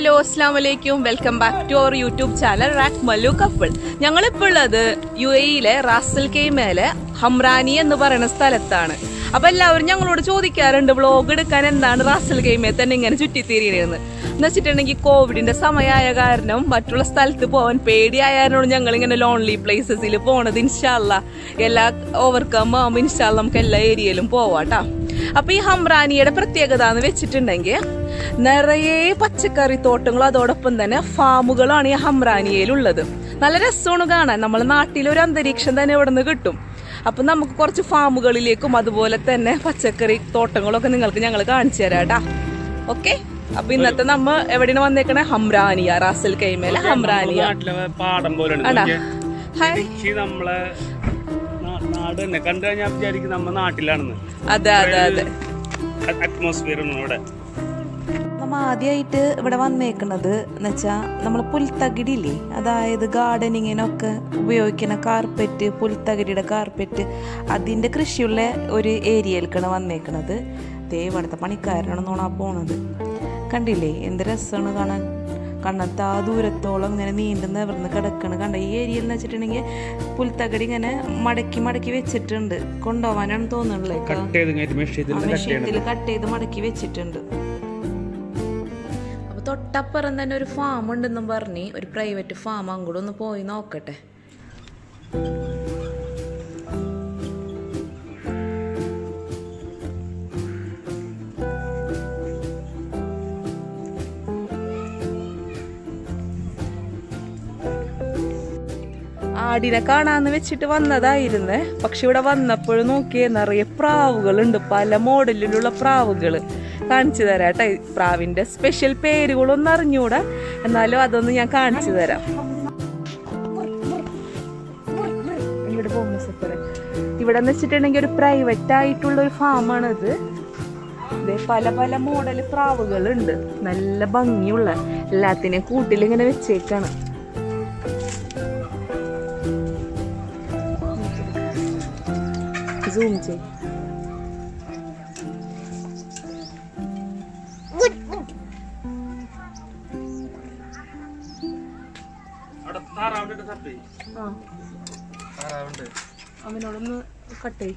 Hello അസ്സാം വലൈക്കും welcome back to our YouTube channel RAK Mallu couple. ഞങ്ങളിപ്പോൾ ഉള്ളത് യു എയിലെ റാസൽ കെയ്മേലെ ഹംറാനി എന്ന് പറയുന്ന സ്ഥലത്താണ്. അപ്പൊ എല്ലാവരും ഞങ്ങളോട് ചോദിക്കാറുണ്ട് വ്ളോഗ് എടുക്കാൻ എന്താണ് റാസൽ കെയ്മേ തന്നെ ഇങ്ങനെ ചുറ്റിത്തിരിയണെന്ന്. എന്ന് വെച്ചിട്ടുണ്ടെങ്കിൽ കോവിഡിന്റെ സമയമായ കാരണം മറ്റുള്ള സ്ഥലത്ത് പോകാൻ പേടിയായതിനോട് ഞങ്ങൾ ഇങ്ങനെ ലോൺലി പ്ലേസസിൽ പോണത് ഇൻഷാല്ല എല്ലാ ഓവർകം ആകുമ്പോൾ ഇൻഷാല്ല നമുക്ക് എല്ലാ ഏരിയയിലും പോവാട്ടാ. അപ്പൊ ഈ ഹംറാനിയുടെ പ്രത്യേകത എന്ന് വെച്ചിട്ടുണ്ടെങ്കിൽ നിറയെ പച്ചക്കറി തോട്ടങ്ങളും അതോടൊപ്പം തന്നെ ഫാമുകളാണ് ഈ ഹംറാനിയയിലുള്ളത് നല്ല രസമാണ് കാണാൻ. നമ്മളെ നാട്ടിലൊരു അന്തരീക്ഷം തന്നെ ഇവിടെ നിന്ന് കിട്ടും. അപ്പൊ നമുക്ക് കുറച്ച് ഫാമുകളിലേക്കും അതുപോലെ തന്നെ പച്ചക്കറി തോട്ടങ്ങളൊക്കെ നിങ്ങൾക്ക് ഞങ്ങൾ കാണിച്ചു തരാട്ടാ ഓക്കെ? അപ്പൊ ഇന്നത്തെ നമ്മ എവിടെയാണ് വന്നേക്കണേ? ഹംറാനിയ റാസൽ കൈമേലെ ഹംറാനിയ നാട്ടിലെ പാടം പോലെ. ഹായ്. നമ്മളെ നാട് തന്നെ. കണ്ടു കഴിഞ്ഞാൽ വിചാരിക്കും നമ്മ നാട്ടിലാണെന്ന്. അതെ അതെ അതെ. അറ്റ്മോസ്ഫിയർ ആണ് ഇവിടെ. നമ്മ ആദ്യമായിട്ട് ഇവിടെ വന്നേക്കുന്നത് എന്ന് വെച്ചാൽ നമ്മൾ പുൽത്തകിടിയില്ലേ? അതായത് ഗാർഡനിങ്ങിനൊക്കെ ഉപയോഗിക്കുന്ന കാർപ്പറ്റ് പുൽത്തകിടിയുടെ കാർപ്പറ്റ് അതിന്റെ കൃഷിയുള്ള ഒരു ഏരിയയിലേക്കാണ് വന്നേക്കുന്നത് ദേ ഇവിടുത്തെ പണിക്കാരനാണ് നോണാ പോണത്. കണ്ടില്ലേ? എന്ത് രസമാണ് കാണാൻ. കണ്ണത്ത് ആ ദൂരത്തോളം ഇങ്ങനെ നീണ്ടുന്ന ഇവിടുന്ന് കിടക്കണ്. കണ്ട ഈ ഏരിയയിൽ എന്ന് വെച്ചിട്ടുണ്ടെങ്കിൽ പുൽത്തകടി ഇങ്ങനെ മടക്കി മടക്കി വെച്ചിട്ടുണ്ട്. കൊണ്ടുപോകാനാണ് തോന്നുന്നുള്ളത് കട്ട്. ചെയ്ത് മെഷീനിൽ കട്ട് മടക്കി വെച്ചിട്ടുണ്ട്. അപ്പൊ തൊട്ടപ്പുറം തന്നെ ഒരു ഫാം ഉണ്ടെന്നും പറഞ്ഞ് ഒരു പ്രൈവറ്റ് ഫാം അങ്ങോട്ട് ഒന്ന് പോയി നോക്കട്ടെ. ആടിനെ കാണാന്ന് വെച്ചിട്ട് വന്നതായിരുന്നേ. പക്ഷെ ഇവിടെ വന്നപ്പോഴും നോക്കിയേ നിറയെ പ്രാവുകളുണ്ട്. പല മോഡലിലുള്ള പ്രാവുകൾ കാണിച്ചു തരാം കേട്ടോ പ്രാവിന്റെ സ്പെഷ്യൽ പേരുകളൊന്നും അറിഞ്ഞൂടാ. എന്നാലും അതൊന്ന് ഞാൻ കാണിച്ചു തരാം. ഇവിടെ എന്ന് വെച്ചിട്ടുണ്ടെങ്കിൽ ഒരു പ്രൈവറ്റ് ആയിട്ടുള്ള ഒരു ഫാമാണ് ഇത് ദേ പല പല മോഡൽ പ്രാവുകളുണ്ട്. നല്ല ഭംഗിയുള്ള. എല്ലാത്തിനെയും കൂട്ടിലിങ്ങനെ വെച്ചേക്കാണ്. അവനോടൊന്ന് കട്ട് ചെയ്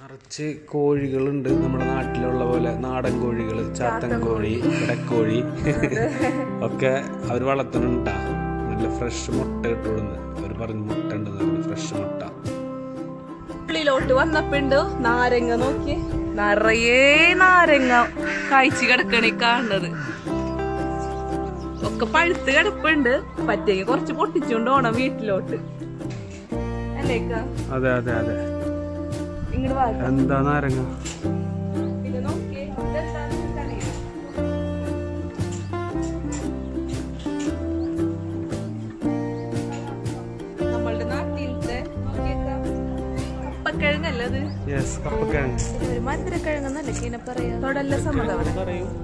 നിറച്ച് കോഴികളുണ്ട് നമ്മുടെ നാട്ടിലുള്ള പോലെ. നാടൻ കോഴികൾ ചാത്തൻ കോഴി ഇടക്കോഴി. ഒക്കെ അവർ വളർത്തുന്നുണ്ടാ നല്ല ഫ്രഷ് മുട്ട ഇട്ടുകൊടുന്ന് അവർ പറഞ്ഞു മുട്ട ഉണ്ടെന്ന് ഫ്രഷ് മുട്ട. ഉള്ളിലോട്ട് വന്നപ്പോണ്ട്. നാരങ്ങ നോക്കി. നിറയെ നാരങ്ങ കായ്ച്ചു കിടക്കണേ കാണുന്നത്. ഒക്കെ പഴുത്ത് കിടപ്പുണ്ട്. പറ്റേ കുറച്ച് പൊട്ടിച്ചുകൊണ്ട് പോണം വീട്ടിലോട്ട്. അല്ലേക്കാ അതെ അതെ അതെ. എന്താ നാരങ്ങ?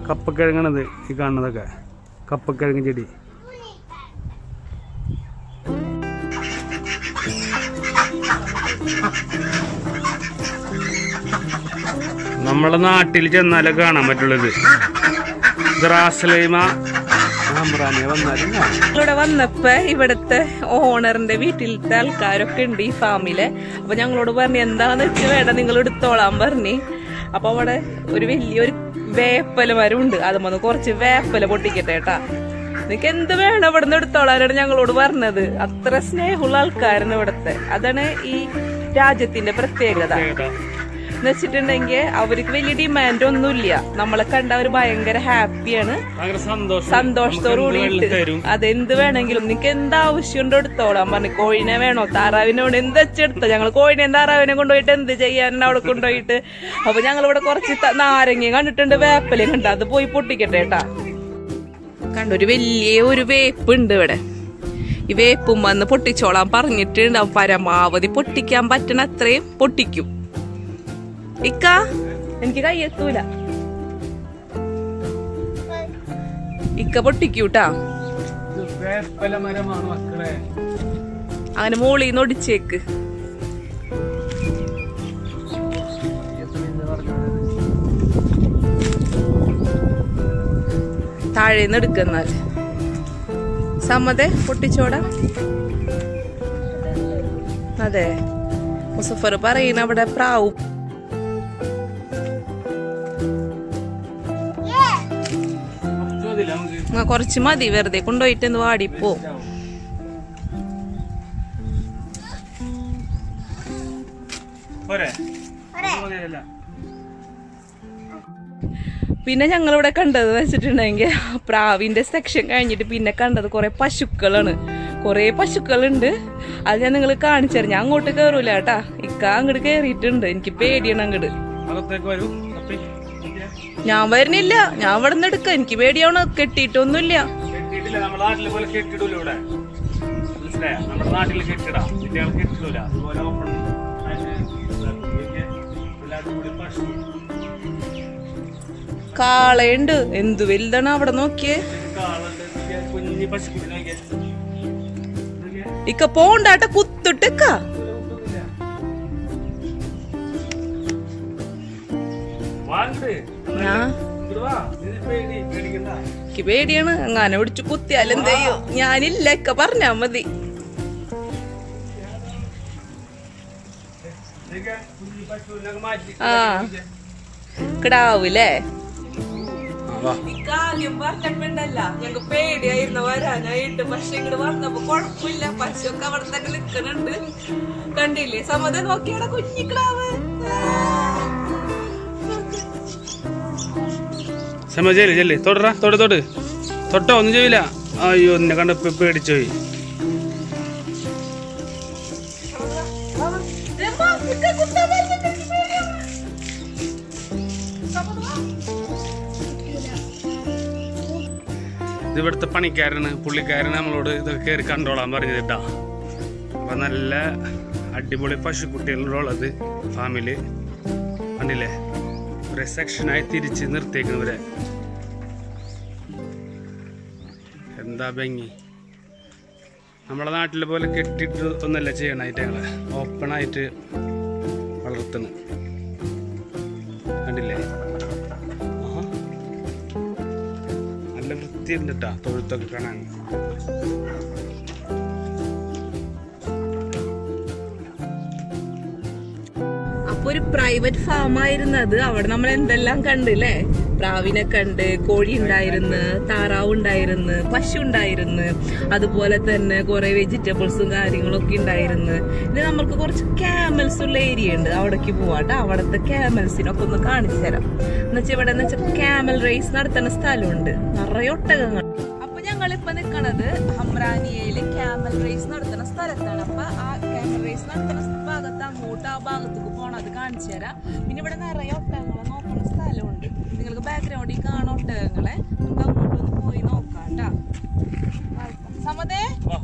കപ്പക്കിഴങ്ങാണത് ഈ കാണുന്നതൊക്കെ. കപ്പക്കിഴങ്ങ് ചെടി. നമ്മളെ നാട്ടിൽ ചെന്നാലേ കാണാൻ പറ്റുള്ളത് ദ്രാസലൈമ. ഇവിടെ വന്നപ്പോ ഇവിടുത്തെ ഓണറിന്റെ വീട്ടിലത്തെ ആൾക്കാരൊക്കെ ഉണ്ട് ഈ ഫാമിൽ. അപ്പൊ ഞങ്ങളോട് പറഞ്ഞു എന്താന്ന് വെച്ച് വേണ്ട നിങ്ങൾ എടുത്തോളാൻ പറഞ്ഞു. അപ്പൊ അവിടെ ഒരു വലിയൊരു വേപ്പല മരം ഉണ്ട് അതുമൊന്ന് കുറച്ച് വേപ്പല പൊട്ടിക്കട്ടെ കേട്ടാ. നിനക്ക് എന്ത് വേണം ഇവിടെ നിന്ന് എടുത്തോളാനാണ് ഞങ്ങളോട് പറഞ്ഞത്. അത്ര സ്നേഹമുള്ള ആൾക്കാരാണ് ഇവിടുത്തെ. അതാണ് ഈ രാജ്യത്തിന്റെ പ്രത്യേകത. എന്ന് വെച്ചിട്ടുണ്ടെങ്കിൽ അവർക്ക് വലിയ ഡിമാൻഡ് ഒന്നുമില്ല. നമ്മളെ കണ്ട അവർ ഭയങ്കര ഹാപ്പിയാണ് സന്തോഷത്തോടുകൂടി സന്തോഷത്തോടു കൂടിയിട്ട്. അതെന്ത് വേണമെങ്കിലും നിനക്ക് എന്ത് ആവശ്യമുണ്ടോ എടുത്തോളാം. പറഞ്ഞു കോഴിനെ വേണോ? താറാവിനെ വേണോ എന്ത് വെച്ചെടുത്തോ? ഞങ്ങൾ കോഴിനെയും താറാവിനെ കൊണ്ടുപോയിട്ട് എന്ത് ചെയ്യാനാണ് അവിടെ കൊണ്ടുപോയിട്ട്. അപ്പൊ ഞങ്ങൾ ഇവിടെ കുറച്ച് നാരങ്ങയും കണ്ടിട്ടുണ്ട് വേപ്പലയും കണ്ട. അത് പോയി പൊട്ടിക്കട്ടെ കേട്ടാ. കണ്ടു ഒരു വലിയ ഒരു വേപ്പ് ഉണ്ട് ഇവിടെ. ഈ വേപ്പും വന്ന് പൊട്ടിച്ചോളാൻ പറഞ്ഞിട്ടുണ്ട്. പരമാവധി പൊട്ടിക്കാൻ പറ്റണ അത്രയും പൊട്ടിക്കും. ഇക്ക? എനിക്ക് കയ്യെത്തൂല ഇക്ക പൊട്ടിക്കൂട്ടാ. അങ്ങനെ മോളിൽ നിന്ന് ഒടിച്ചേക്ക്. താഴേന്ന് എടുക്കുന്നാൽ സമ്മതേ പൊട്ടിച്ചോടാ. അതെ. മുസഫർ പറയുന്ന അവിടെ പ്രാവ് കുറച്ച് മതി. വെറുതെ കൊണ്ടുപോയിട്ട് ഒന്ന് വാടിപ്പോ പിന്നെ ഞങ്ങളിവിടെ കണ്ടത് വെച്ചിട്ടുണ്ടെങ്കിൽ പ്രാവിന്റെ സെക്ഷൻ കഴിഞ്ഞിട്ട് പിന്നെ കണ്ടത് കുറെ പശുക്കളാണ്. കുറെ പശുക്കളുണ്ട്. അത് ഞാൻ നിങ്ങൾ കാണിച്ചു തരാം. ഞാൻ അങ്ങോട്ട് കയറൂല കേട്ടാ. ഇക്ക അങ്ങോട്ട് കയറിയിട്ടുണ്ട് എനിക്ക് പേടിയാണ് അങ്ങോട്ട് ഞാൻ വരുന്നില്ല. ഞാൻ ഇവിടെ നിന്ന് എടുക്ക. എനിക്ക് പേടിയാണ് കെട്ടിയിട്ടൊന്നുമില്ല. കെട്ടിയിട്ടില്ല. നമ്മുടെ നാട്ടിലെ പോലെ കെട്ടിടൂല ഇവിടെ. നമ്മുടെ നാട്ടിൽ കെട്ടിടാ. ഇന്ത്യകൾ കെട്ടിടൂല. അതുപോലെ ഓപ്പൺ എല്ലാവരും കൂടി പശു. കാളയുണ്ട്. എന്തു വലുതാണ് അവിടെ നോക്കിയേ. ഇക്ക പോണ്ടാട്ട കുത്തിട്ടിക്ക വാ ഇങ്ങട്. ഞാൻ എനിക്ക് പേടിയാണ്. അങ്ങനെ പിടിച്ച് കുത്തിയാൽ എന്ത് ചെയ്യും? ഞാനില്ല ഒക്കെ പറഞ്ഞാ മതി. ആ. കിടാവൂലേ? ആദ്യം ഞങ്ങക്ക് പേടിയായിരുന്നു വരാനായിട്ട്. പക്ഷെ ഇങ്ങോട്ട് വന്നപ്പോ കുഴപ്പമില്ല പശുവൊക്കെ അവിടെ തന്നെ നിൽക്കുന്നുണ്ട് കണ്ടില്ലേ? സമതം നോക്കിയാടെ കുഞ്ഞിക്കിടാവ്. സമ ചെല്ലി ചെല്ലി. തൊടറാ തൊട് തൊട്. തൊട്ടോ ഒന്നും ചെയ്യില്ല അയ്യോ നിന്നെ കണ്ട പേടിച്ചോയി ഇത് ഇവിടുത്തെ പണിക്കാരന് പുള്ളിക്കാരന് നമ്മളോട് ഇതൊക്കെ കയറി കണ്ടോളാൻ പറഞ്ഞത് കേട്ടാ. അപ്പൊ നല്ല അടിപൊളി പശുക്കുട്ടികളുള്ളത് ഫാമിൽ. കണ്ടില്ലേ? ഒരു സെക്ഷനായി തിരിച്ച് നിർത്തിയേക്കുന്നവരെ എന്താ ഭംഗി നമ്മളെ നാട്ടിലെ പോലെ കെട്ടിട്ട് ഒന്നല്ല ചെയ്യണം അതിന്റെ ഓപ്പണായിട്ട് വളർത്തണം കണ്ടില്ലേ നല്ല നല്ല വൃത്തിയുണ്ട് കേട്ടാ തൊഴുത്തൊക്കെ കാണാൻ അപ്പൊ ഒരു പ്രൈവറ്റ് ഫാം ആയിരുന്നത്. അവിടെ നമ്മൾ എന്തെല്ലാം കണ്ടില്ലേ പ്രാവിനെ കണ്ട് കോഴി ഉണ്ടായിരുന്നു താറാവ് ഉണ്ടായിരുന്നു പശു ഉണ്ടായിരുന്നു അതുപോലെ തന്നെ കുറെ വെജിറ്റബിൾസും കാര്യങ്ങളൊക്കെ ഉണ്ടായിരുന്നു. ഇനി നമ്മൾക്ക് കുറച്ച് ക്യാമൽസ് ഉള്ള ഏരിയ ഉണ്ട്. അവിടേക്ക് പോവാട്ടോ. അവിടുത്തെ ക്യാമൽസിനൊക്കെ ഒന്ന് കാണിച്ചു തരാം. എന്നുവെച്ചാൽ ഇവിടെ എന്ന് വെച്ചാൽ ക്യാമൽ റേസ് നടത്തുന്ന സ്ഥലമുണ്ട്. നിറയെ ഒട്ടകങ്ങൾ. അപ്പൊ ഞങ്ങൾ ഇപ്പൊ നിൽക്കണത് ഹംറാനിയയിലെ ക്യാമൽ റേസ് നടത്തുന്ന സ്ഥലത്താണ്. അപ്പൊ ആ റേസ് നടത്തുന്ന ഭാഗത്ത് അങ്ങോട്ട് ആ ഭാഗത്തേക്ക് പോകണം അത് കാണിച്ചു തരാം. പിന്നെ ഇവിടെ നിറയെ ഒട്ടകങ്ങളെ നോക്കുന്ന സ്ഥലമുണ്ട്. നിങ്ങൾക്ക് ബാക്ക്ഗ്രൗണ്ടിൽ കാണാം ഒട്ടകങ്ങളെ നമുക്ക് അങ്ങോട്ട് ഒന്ന് പോയി നോക്കാം കേട്ടോ. സമതേ. വാ,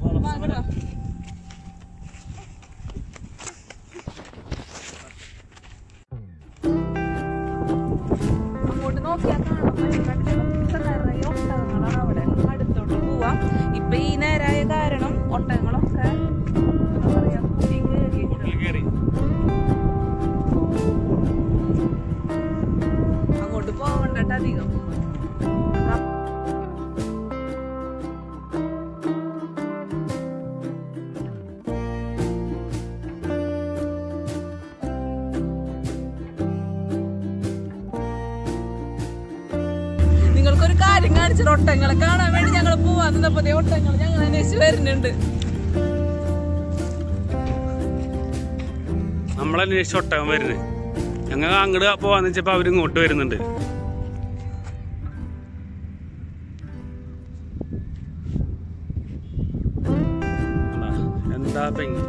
നിങ്ങൾക്കൊരു കാണിച്ചത് ഒട്ടങ്ങളെ കാണാൻ വേണ്ടി ഞങ്ങൾ പോവാ. നിന്നപ്പോ ഒട്ടങ്ങൾ ഞങ്ങൾ അന്വേഷിച്ച് വരുന്നുണ്ട്. നമ്മളന്വേഷിച്ച് ഒട്ടകം വരുന്നത് ഞങ്ങൾ അങ്ങോട്ട് പോവാന്ന് വെച്ചപ്പോ അവർ ഇങ്ങോട്ട് വരുന്നുണ്ട്? എന്താ ഭംഗി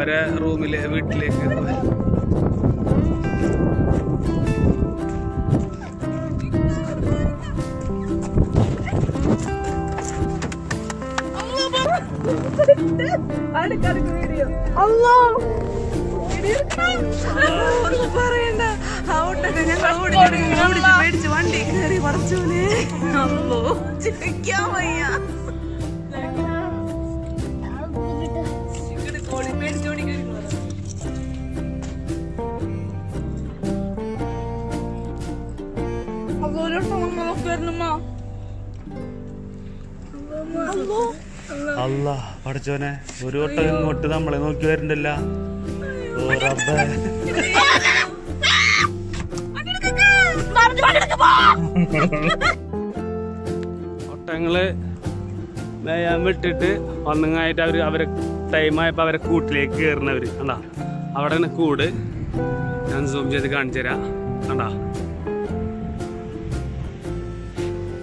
അവരെ റൂമിലെ വീട്ടിലേക്ക് പോയി. പറയണ്ട ഞങ്ങൾ ഓടി ഓടി ഓടിച്ച് പേടിച്ച് വണ്ടി കയറി പടച്ചോനെ അല്ലോ ചിരിക്കാൻ വയ്യ Allah നമ്മൾ നോക്കി വരണമ്മ അല്ല പഠിച്ചോനെ ഒരു വട്ടം ഇങ്ങോട്ട് നമ്മളെ നോക്കി വരണ്ടല്ല. ഓ റബ്ബേ. ഒട്ടങ്ങൾ മേയാൻ വിട്ടിട്ട് ഒന്നങ്ങായിട്ട് അവർ അവരെ ടൈമായപ്പോ അവരെ കൂട്ടിലേക്ക് കയറുന്നവര് കണ്ടാ? അവിടെ തന്നെ കൂട്. ഞാൻ സൂം ചെയ്ത് കാണിച്ചു തരാം കണ്ടാ?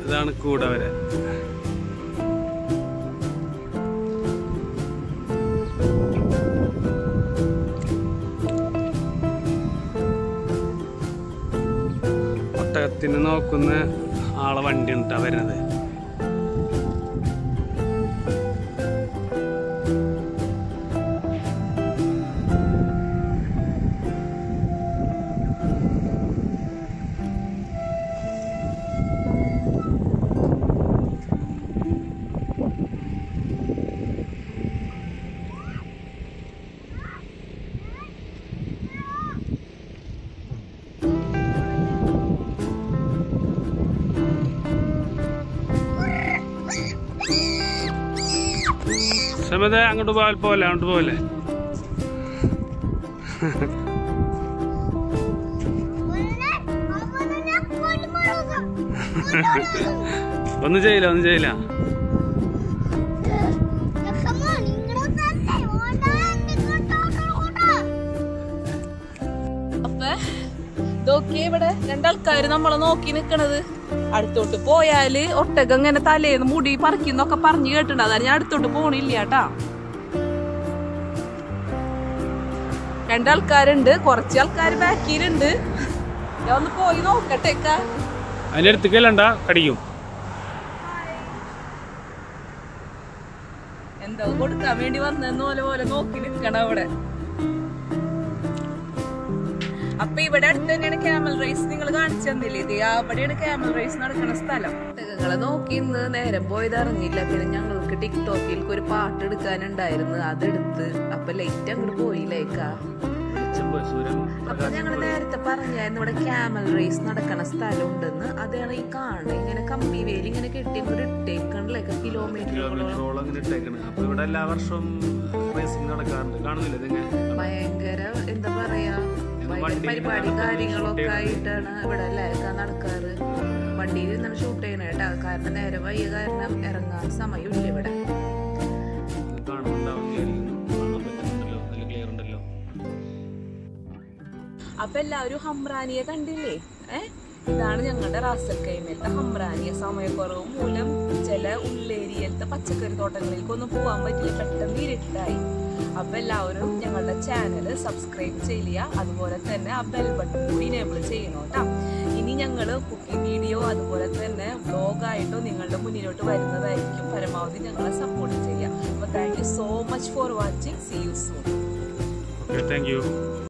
ഇതാണ് കൂട് വരെ ഒട്ടകത്തിന് നോക്കുന്ന ആളെ വണ്ടി ഉണ്ടാ വരുന്നത്. സമയത്ത് അങ്ങോട്ട് പോയാൽ പോലെ അങ്ങോട്ട് പോലെ ഒന്നും ചെയ്യില്ല ഒന്നും ചെയ്യില്ല. ഇതൊക്കെ ഇവിടെ. രണ്ടാൾക്കാര് നമ്മളെ നോക്കി നിക്കണത്. അടുത്തോട്ട് പോയാൽ ഒട്ടകം ഇങ്ങനെ തലേന്ന് മുടി പറിക്കുന്നൊക്കെ പറഞ്ഞു കേട്ടിട്ടുണ്ട്. അതാണ് ഞാൻ അടുത്തോട്ട് പോണില്ല കേട്ടാ. രണ്ടാൾക്കാരുണ്ട്. കുറച്ച് ആൾക്കാർ ബാക്കിയിലുണ്ട്. ഞാൻ ഒന്ന് പോയി അടുത്തേക്കല്ലണ്ട കടിക്കും. എന്തോ കൊടുക്കാൻ വേണ്ടി വന്നെന്ന് പോലെ പോലെ നോക്കി നിക്കണം അവിടെ. അപ്പൊ ഇവിടെ അടുത്ത് തന്നെയാണ് ക്യാമൽ റേസ് നിങ്ങൾ കാണിച്ചു തന്നില്ലേ ഇത്? അവിടെയാണ് ക്യാമൽ റേസ് നടക്കുന്ന സ്ഥലം. ഒട്ടകങ്ങളെ നോക്കി ഇന്ന് നേരം പോയത് അറിഞ്ഞില്ല. പിന്നെ ഞങ്ങൾക്ക് ടിക്ടോക്കിൽ ഒരു പാട്ട് എടുക്കാനുണ്ടായിരുന്നു. അതെടുത്ത് അപ്പൊ ലൈറ്റ് അങ്ങോട്ട് പോയില്ലേക്കാ അപ്പൊ ഞങ്ങൾ നേരത്തെ പറഞ്ഞായിരുന്നു ഇവിടെ ക്യാമൽ റേസ് നടക്കണ സ്ഥലം ഉണ്ടെന്ന് അതാണ് ഈ കാണുന്നത് ഇങ്ങനെ കമ്പി വേലി ഇങ്ങനെ കെട്ടി ഇട്ടേക്കണല്ലേ കിലോമീറ്റർ കിലോമീറ്ററോളം അപ്പൊ ഇവിടെ എല്ലാ വർഷവും റേസിംഗ് നടക്കാറുണ്ട്. കാണുന്നില്ല ഭയങ്കര എന്താ പറയാ പരിപാടി കാര്യങ്ങളൊക്കെ ആയിട്ടാണ് ഇവിടെ എല്ലാവർക്കും നടക്കാറ്. വണ്ടിയിൽ നിന്നാണ് ഷൂട്ട് ചെയ്യണേ കേട്ടോ. കാരണം നേരെ വയ്യ കാരണം ഇറങ്ങാൻ സമയമില്ല ഇവിടെ. അപ്പൊ എല്ലാവരും ഹംറാനിയെ കണ്ടില്ലേ? ഏഹ് ഇതാണ് ഞങ്ങളുടെ റാസൽ കൈമേലത്തെ ഹംറാനിയ. സമയക്കുറവ് മൂലം ചില ഉള്ളേരിയലത്തെ പച്ചക്കറി തോട്ടങ്ങളിലേക്കൊന്നും പോകാൻ പറ്റില്ല. പെട്ടെന്ന് ഇരുട്ടായി. അപ്പൊ എല്ലാവരും ഞങ്ങളുടെ ചാനൽ സബ്സ്ക്രൈബ് ചെയ്യുക അതുപോലെ തന്നെ ആ ബെൽ ബട്ടൺ കൂടി ഇനേബിൾ ചെയ്യണം കേട്ടോ ഇനി ഞങ്ങൾ കുക്കിംഗ് വീഡിയോ അതുപോലെ തന്നെ വ്ലോഗായിട്ടോ നിങ്ങളുടെ മുന്നിലോട്ട് വരുന്നതായിരിക്കും. പരമാവധി ഞങ്ങളെ സപ്പോർട്ട് ചെയ്യുക അപ്പൊ thank so much for watching see you soon thank you